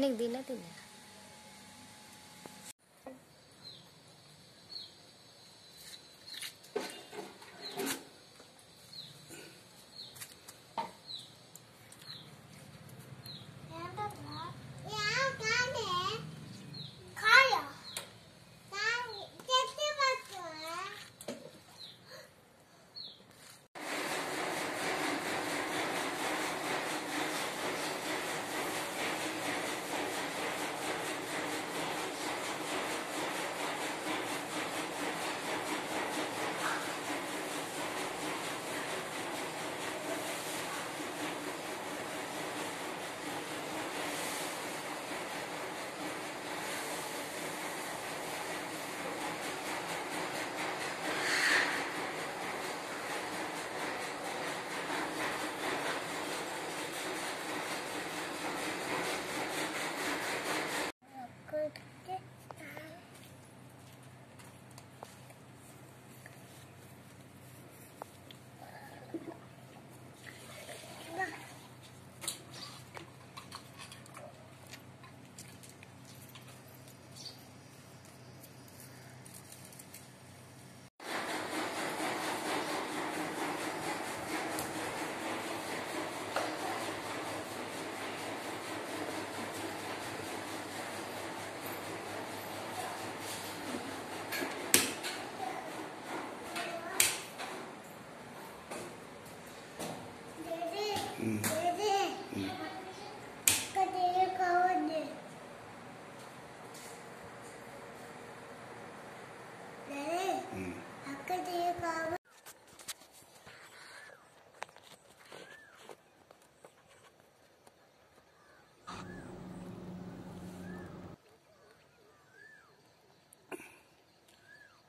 दिन दिन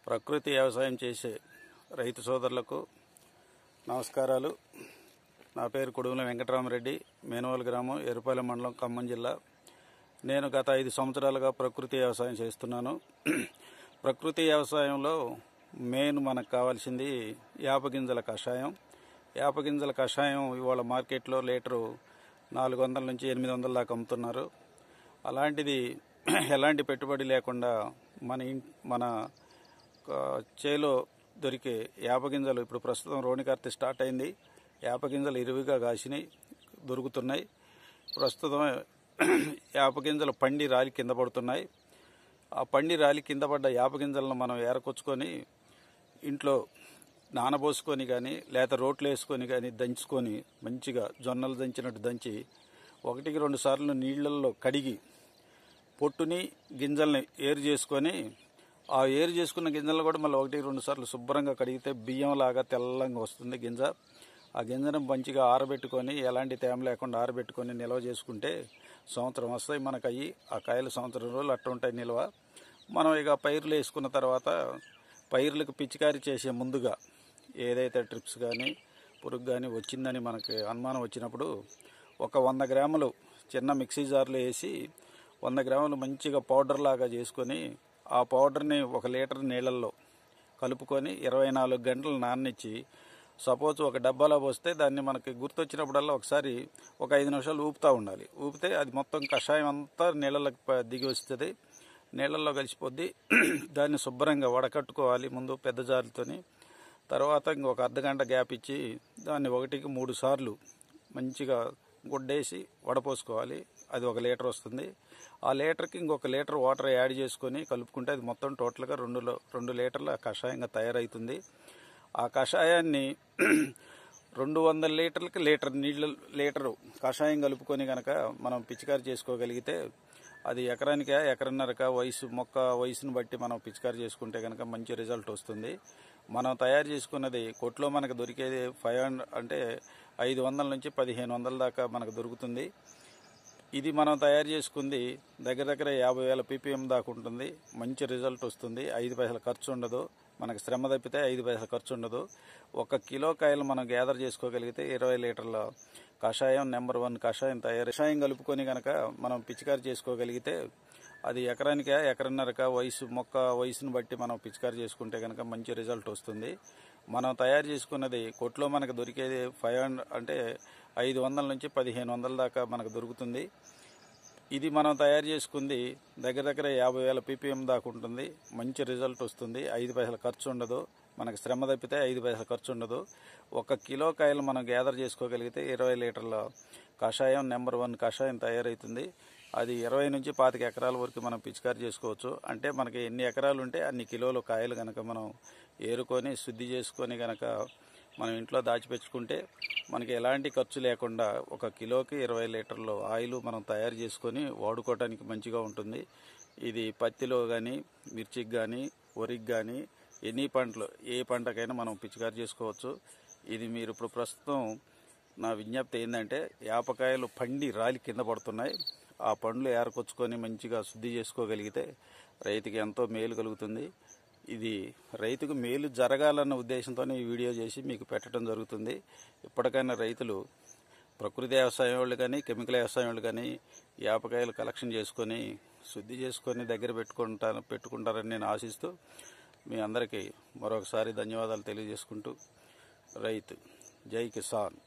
ప్రకృతి వ్యవసాయం చేసే రైతు సోదరులకు నమస్కారాలు. నా పేరు కొడుగుల వెంకటరామరెడ్డి మేనవల్ గ్రామం ఎరుపాలెం మండలం ఖమ్మం జిల్లా. నేను గత ఐదు సంవత్సరాలుగా ప్రకృతి వ్యవసాయం చేస్తున్నాను. ప్రకృతి వ్యవసాయంలో మెయిన్ మనకు కావాల్సింది యాపగింజల కషాయం. యాపగింజల కషాయం ఇవాళ మార్కెట్లో లీటరు నాలుగు వందల నుంచి ఎనిమిది వందల దాకా అమ్ముతున్నారు. అలాంటిది ఎలాంటి పెట్టుబడి లేకుండా మన ఇన్ మన చేలో దొరికే యాపగింజలు ఇప్పుడు ప్రస్తుతం రోణికార్తె స్టార్ట్ అయింది. యాపగింజలు ఇరువుగా కాసినాయి దొరుకుతున్నాయి ప్రస్తుతం యాపగింజలు పండి రాలి కింద పడుతున్నాయి. ఆ పండి రాలి కింద పడ్డ యాపగింజలను మనం ఏరకొచ్చుకొని ఇంట్లో నానబోసుకొని కానీ లేత రోట్లు వేసుకొని కానీ దంచుకొని మంచిగా జొన్నలు దంచినట్టు దంచి ఒకటికి రెండు సార్లు నీళ్ళల్లో కడిగి పొట్టుని గింజల్ని ఏరు చేసుకొని ఆ ఏరు చేసుకున్న గింజలను కూడా మళ్ళీ ఒకటి రెండు సార్లు శుభ్రంగా కడిగితే బియ్యం లాగా తెల్లంగా వస్తుంది గింజ. ఆ గింజను మంచిగా ఆరబెట్టుకొని ఎలాంటి తేమ లేకుండా ఆరబెట్టుకొని నిల్వ చేసుకుంటే సంవత్సరం వస్తాయి మనకు అయ్యి ఆ కాయలు సంవత్సరం రోజులు అట్ట ఉంటాయి నిల్వ. మనం ఇక పైర్లు వేసుకున్న తర్వాత పైర్లకు పిచికారీ చేసే ముందుగా ఏదైతే ట్రిప్స్ కానీ పురుగు కానీ వచ్చిందని మనకి అనుమానం వచ్చినప్పుడు ఒక వంద గ్రాములు చిన్న మిక్సీ జార్లో వేసి వంద గ్రాములు మంచిగా పౌడర్ లాగా చేసుకొని ఆ పౌడర్ని ఒక లీటర్ నీళ్ళల్లో కలుపుకొని ఇరవై నాలుగు గంటలు నాననిచ్చి సపోజ్ ఒక డబ్బాలో పోస్తే దాన్ని మనకి గుర్తొచ్చినప్పుడల్లా ఒకసారి ఒక ఐదు నిమిషాలు ఊపుతూ ఉండాలి. ఊపితే అది మొత్తం కషాయం అంతా నీళ్ళకి దిగి వస్తుంది. నీళ్ళల్లో కలిసిపోద్ది. దాన్ని శుభ్రంగా వడకట్టుకోవాలి ముందు పెద్ద జారుతోని. తర్వాత ఇంకొక అర్ధ గంట గ్యాప్ ఇచ్చి దాన్ని ఒకటికి మూడు సార్లు మంచిగా గుడ్డేసి వడపోసుకోవాలి. అది ఒక లీటర్ వస్తుంది. ఆ లీటర్కి ఇంకొక లీటర్ వాటర్ యాడ్ చేసుకొని కలుపుకుంటే అది మొత్తం టోటల్గా రెండు రెండు లీటర్ల కషాయంగా తయారవుతుంది. ఆ కషాయాన్ని రెండు వందల లీటర్లకి లీటర్ నీళ్ళు లీటరు కషాయం కలుపుకొని కనుక మనం పిచికారి చేసుకోగలిగితే అది ఎకరానికా ఎకరన్నరక వయసు మొక్క వయసును బట్టి మనం పిచికారి చేసుకుంటే కనుక మంచి రిజల్ట్ వస్తుంది. మనం తయారు చేసుకున్నది కొట్లో మనకు దొరికేది ఫైవ్ హండ్రెడ్ అంటే ఐదు వందల నుంచి పదిహేను వందల దాకా మనకు దొరుకుతుంది. ఇది మనం తయారు చేసుకుంది దగ్గర దగ్గర యాభై వేల పీపీఎం దాకా ఉంటుంది. మంచి రిజల్ట్ వస్తుంది. ఐదు పైసల ఖర్చు ఉండదు. మనకు శ్రమ తప్పితే ఐదు పైసల ఖర్చు ఉండదు. ఒక కిలో కాయలు మనం గ్యాదర్ చేసుకోగలిగితే ఇరవై లీటర్ల కషాయం నెంబర్ వన్ కషాయం తయారు. కషాయం కలుపుకొని కనుక మనం పిచికారి చేసుకోగలిగితే అది ఎకరానికా ఎకరన్నరక వయసు మొక్క వయసును బట్టి మనం పిచికారి చేసుకుంటే కనుక మంచి రిజల్ట్ వస్తుంది. మనం తయారు చేసుకున్నది కొట్లో మనకు దొరికేది ఫైవ్ హండ్రెడ్ అంటే ఐదు వందల నుంచి పదిహేను వందల దాకా మనకు దొరుకుతుంది. ఇది మనం తయారు చేసుకుంది దగ్గర దగ్గర యాభై వేల పీపీఎం దాకా ఉంటుంది. మంచి రిజల్ట్ వస్తుంది. ఐదు పైసల ఖర్చు ఉండదు. మనకు శ్రమ తప్పితే ఐదు పైసల ఖర్చు ఉండదు. ఒక కిలో కాయలు మనం గ్యాదర్ చేసుకోగలిగితే ఇరవై లీటర్ల కషాయం నెంబర్ వన్ కషాయం తయారవుతుంది అది ఇరవై నుంచి పాతిక ఎకరాల వరకు మనం పిచికారి చేసుకోవచ్చు. అంటే మనకి ఎన్ని ఎకరాలు ఉంటే అన్ని కిలోలు కాయలు కనుక మనం ఏరుకొని శుద్ధి చేసుకొని కనుక మనం ఇంట్లో దాచిపెట్టుకుంటే మనకి ఎలాంటి ఖర్చు లేకుండా ఒక కిలోకి ఇరవై లీటర్లు ఆయిల్ మనం తయారు చేసుకొని వాడుకోవడానికి మంచిగా ఉంటుంది. ఇది పత్తిలో కానీ మిర్చికి కానీ వరికి కానీ ఎన్ని పంటలు ఏ పంటకైనా మనం పిచికారి చేసుకోవచ్చు. ఇది మీరు ఇప్పుడు ప్రస్తుతం నా విజ్ఞప్తి ఏంటంటే యాపకాయలు పండి రాలి కింద పడుతున్నాయి. ఆ పండ్లు ఏరకొచ్చుకొని మంచిగా శుద్ధి చేసుకోగలిగితే రైతుకి ఎంతో మేలు కలుగుతుంది. ఇది రైతుకు మేలు జరగాలన్న ఉద్దేశంతోనే ఈ వీడియో చేసి మీకు పెట్టడం జరుగుతుంది. ఇప్పటికైనా రైతులు ప్రకృతి వ్యవసాయం వాళ్ళు కానీ కెమికల్ వ్యవసాయం వాళ్ళు కానీ యాపకాయలు కలెక్షన్ చేసుకొని శుద్ధి చేసుకొని దగ్గర పెట్టుకుంటాను పెట్టుకుంటారని నేను ఆశిస్తూ మీ అందరికీ మరొకసారి ధన్యవాదాలు తెలియజేసుకుంటూ రైతు జై కిసాన్.